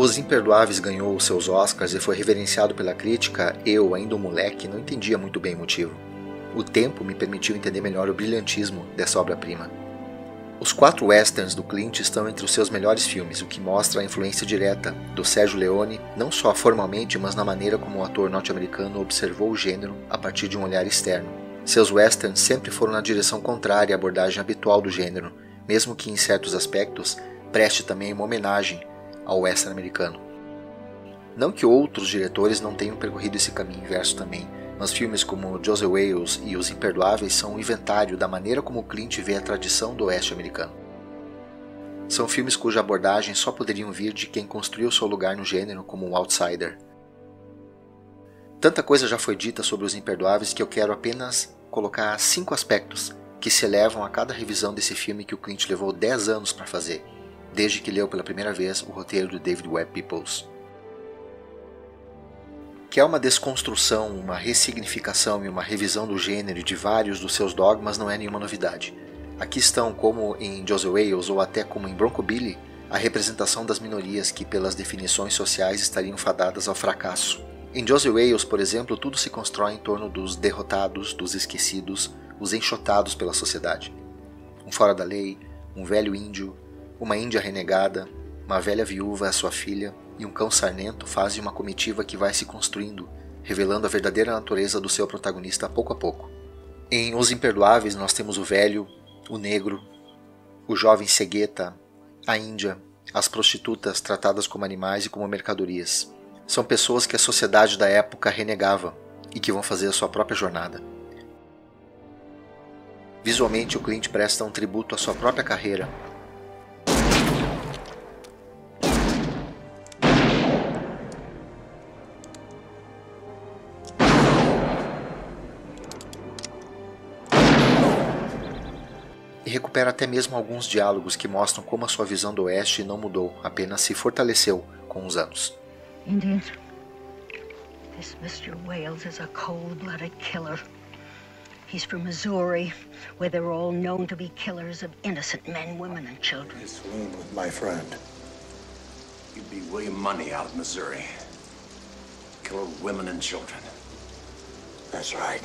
Os Imperdoáveis ganhou os seus Oscars e foi reverenciado pela crítica, eu, ainda um moleque, não entendia muito bem o motivo. O tempo me permitiu entender melhor o brilhantismo dessa obra-prima. Os quatro westerns do Clint estão entre os seus melhores filmes, o que mostra a influência direta do Sérgio Leone, não só formalmente, mas na maneira como o ator norte-americano observou o gênero a partir de um olhar externo. Seus westerns sempre foram na direção contrária à abordagem habitual do gênero, mesmo que em certos aspectos preste também uma homenagem ao western americano. Não que outros diretores não tenham percorrido esse caminho inverso também, mas filmes como Joseph Wales e Os Imperdoáveis são um inventário da maneira como Clint vê a tradição do oeste americano. São filmes cuja abordagem só poderiam vir de quem construiu seu lugar no gênero como um outsider. Tanta coisa já foi dita sobre Os Imperdoáveis que eu quero apenas colocar cinco aspectos que se elevam a cada revisão desse filme que o Clint levou 10 anos para fazer desde que leu pela primeira vez o roteiro de David Webb Peoples. Que é uma desconstrução, uma ressignificação e uma revisão do gênero de vários dos seus dogmas não é nenhuma novidade. Aqui estão, como em Joseph Wales ou até como em Bronco Billy, a representação das minorias que, pelas definições sociais, estariam fadadas ao fracasso. Em Joseph Wales, por exemplo, tudo se constrói em torno dos derrotados, dos esquecidos, os enxotados pela sociedade. Um fora da lei, um velho índio, uma índia renegada, uma velha viúva, a sua filha e um cão sarnento fazem uma comitiva que vai se construindo, revelando a verdadeira natureza do seu protagonista pouco a pouco. Em Os Imperdoáveis nós temos o velho, o negro, o jovem cegueta, a índia, as prostitutas tratadas como animais e como mercadorias. São pessoas que a sociedade da época renegava e que vão fazer a sua própria jornada. Visualmente, o Clint presta um tributo à sua própria carreira e recupera até mesmo alguns diálogos que mostram como a sua visão do Oeste não mudou, apenas se fortaleceu com os anos. Indian, this Mr. Wales is a cold-blooded killer. He's from Missouri, where they're all known to be killers of innocent men, women, and children. This room with my friend. You'd be William Money out of Missouri. Killer of women and children. That's right.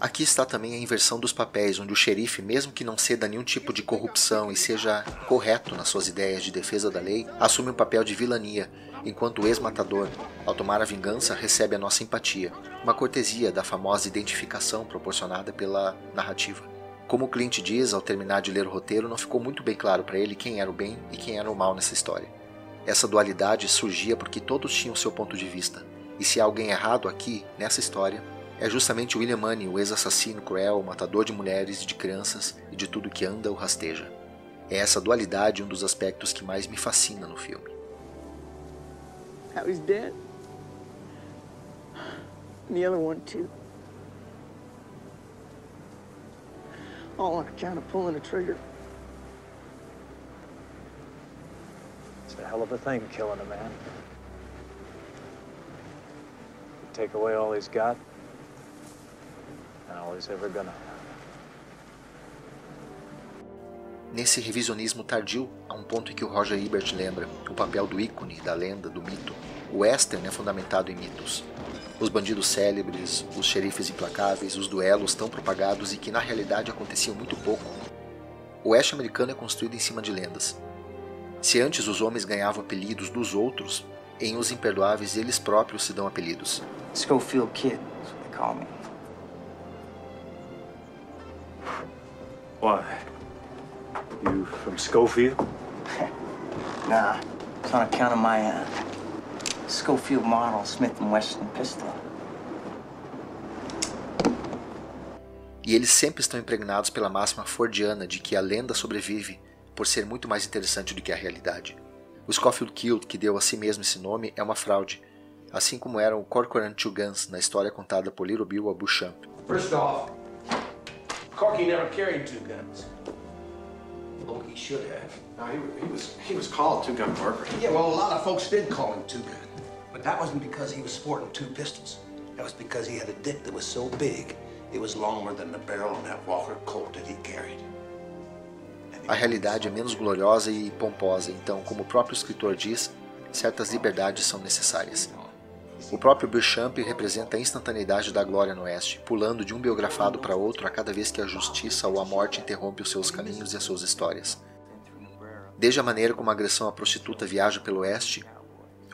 Aqui está também a inversão dos papéis, onde o xerife, mesmo que não ceda nenhum tipo de corrupção e seja correto nas suas ideias de defesa da lei, assume o um papel de vilania, enquanto o ex-matador, ao tomar a vingança, recebe a nossa empatia, uma cortesia da famosa identificação proporcionada pela narrativa. Como Clint diz ao terminar de ler o roteiro, não ficou muito bem claro para ele quem era o bem e quem era o mal nessa história. Essa dualidade surgia porque todos tinham seu ponto de vista, e se há alguém errado aqui, nessa história, é justamente William Money, o ex-assassino cruel, matador de mulheres e de crianças e de tudo que anda ou rasteja. É essa dualidade um dos aspectos que mais me fascina no filme. How he's dead. And the other one too. All on account of pulling a trigger. It's a hell of a thing, killing a man. You take away all he's got, Nesse revisionismo tardio, há um ponto em que o Roger Ebert lembra o papel do ícone, da lenda, do mito. O western é fundamentado em mitos. Os bandidos célebres, os xerifes implacáveis, os duelos tão propagados e que na realidade aconteciam muito pouco. O oeste americano é construído em cima de lendas. Se antes os homens ganhavam apelidos dos outros, em Os Imperdoáveis eles próprios se dão apelidos. Schofield Kid, they call me. Why? You from Schofield? nah, it's on account of my uh, Schofield model Smith Wesson pistol. E eles sempre estão impregnados pela máxima fordiana de que a lenda sobrevive por ser muito mais interessante do que a realidade. O Schofield Killed, que deu a si mesmo esse nome, é uma fraude, assim como era o Corcoran Two Guns na história contada por Little Bill Abuchamp. First off, Corky never carried two guns. Well, he should have. No, he, he was he was called Two Gun Barker. Yeah, well, a lot of folks did call him Two Gun, but that wasn't because he was sporting two pistols. That was because he had a dick that was so big, it was longer than the barrel on that Walker Colt that he carried. A realidade é menos gloriosa e pomposa, então, como o próprio escritor diz, certas liberdades são necessárias. O próprio Beauchamp representa a instantaneidade da glória no Oeste, pulando de um biografado para outro a cada vez que a justiça ou a morte interrompe os seus caminhos e as suas histórias. Desde a maneira como a agressão à prostituta viaja pelo Oeste,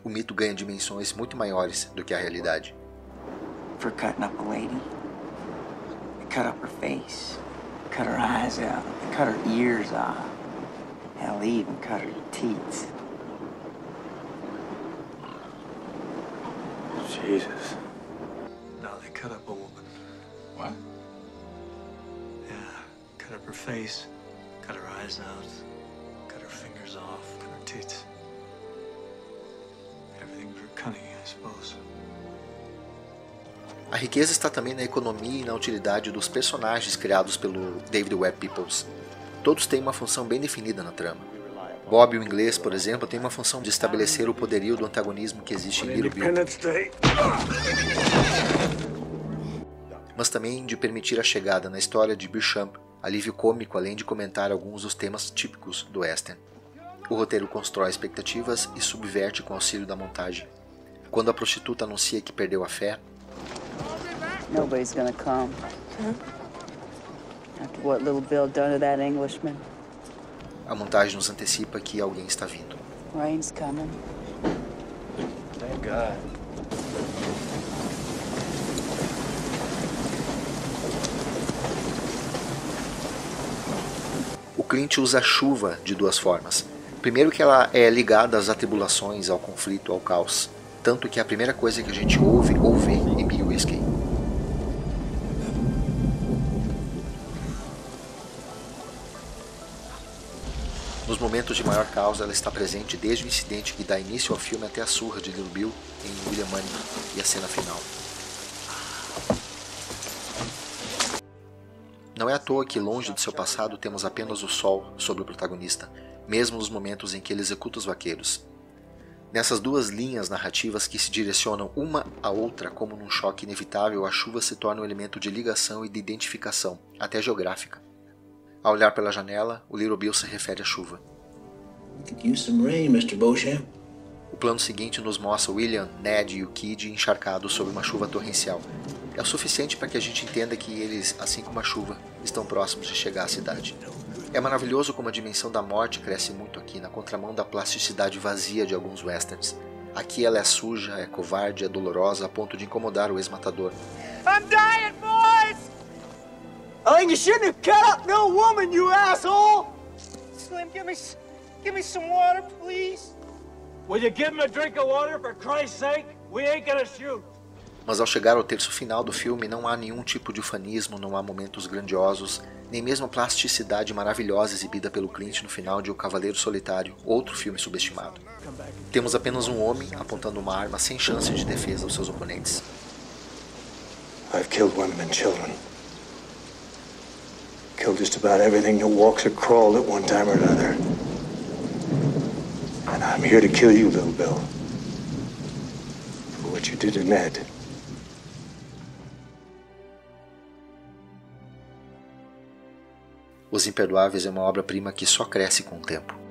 o mito ganha dimensões muito maiores do que a realidade. For cutting up a lady, cut up her face, cut her eyes out, cut her ears off, hell, even cut her teeth. Jesus. No, they cut up a woman. What? Yeah, cut up her face, cut her eyes out, cut her fingers off, cut her teeth. Everything for cunning, I suppose. A riqueza está também na economia e na utilidade dos personagens criados pelo David Webb Peoples. Todos têm uma função bem definida na trama. Bob, o inglês, por exemplo, tem uma função de estabelecer o poderio do antagonismo que existe em Little Bill. Mas também de permitir a chegada na história de Beauchamp, alívio cômico além de comentar alguns dos temas típicos do western. O roteiro constrói expectativas e subverte com auxílio da montagem. Quando a prostituta anuncia que perdeu a fé, Nobody's gonna come. After what little Bill done to that Englishman. A montagem nos antecipa que alguém está vindo. Rain's coming. Thank God. O Clint usa a chuva de duas formas. Primeiro que ela é ligada às atribulações, ao conflito, ao caos. Tanto que a primeira coisa que a gente ouve ou vê de maior caos, ela está presente desde o incidente que dá início ao filme até a surra de Little Bill em William Money e a cena final. Não é à toa que, longe do seu passado, temos apenas o sol sobre o protagonista, mesmo nos momentos em que ele executa os vaqueiros. Nessas duas linhas narrativas que se direcionam uma à outra como num choque inevitável, a chuva se torna um elemento de ligação e de identificação, até geográfica. Ao olhar pela janela, o Little Bill se refere à chuva. O plano seguinte nos mostra William, Ned e o Kid encharcados sob uma chuva torrencial. É o suficiente para que a gente entenda que eles, assim como a chuva, estão próximos de chegar à cidade. É maravilhoso como a dimensão da morte cresce muito aqui, na contramão da plasticidade vazia de alguns westerns. Aqui ela é suja, é covarde, é dolorosa a ponto de incomodar o ex-matador. I'm dying, boys! I think you shouldn't have cut up no woman, you asshole! Slim, give me, give me some water, please. Will you give him a drink of water, for Christ's sake? We ain't gonna shoot. Mas ao chegar ao terço final do filme, não há nenhum tipo de ufanismo, não há momentos grandiosos, nem mesmo a plasticidade maravilhosa exibida pelo Clint no final de O Cavaleiro Solitário, outro filme subestimado. Temos apenas um homem apontando uma arma sem chance de defesa aos seus oponentes. I've killed women and children. Killed just about everything that walks or crawled at one time or another. I'm here to kill you, little Bill. For what you did to Ned. Os Imperdoáveis é uma obra-prima que só cresce com o tempo.